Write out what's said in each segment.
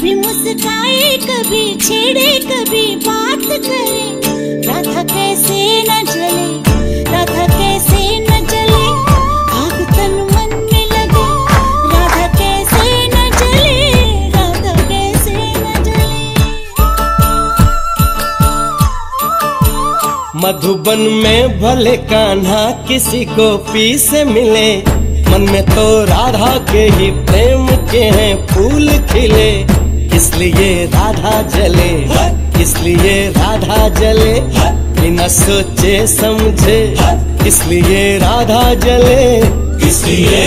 कभी मुस्काए, कभी छेड़े, कभी बात करे। राधा कैसे न जले, राधा कैसे न जले। आग तन मन में लगे, राधा कैसे न जले, राधा कैसे न जले। मधुबन में भले कान्हा किसी को पी से मिले, मन में तो राधा के ही प्रेम के हैं फूल खिले। इसलिए राधा जले इसलिए राधा जले बिना सोचे समझे इसलिए राधा जले इसलिए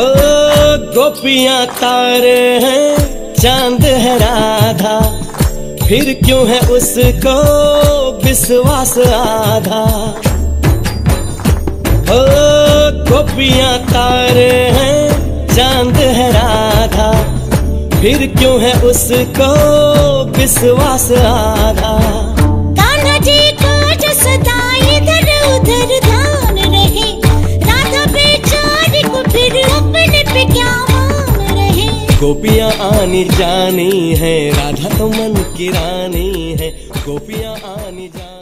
ओ गोपियाँ तारे हैं, चाँद है राधा। फिर क्यों है उसको विश्वास आधा? ओ गोपियाँ तारे हैं, चाँद है राधा। फिर क्यों है उसको विश्वास आधा? कान्हा जी का गोपियाँ आनी जानी है राधा तो मन की रानी है। गोपियाँ आनी जानी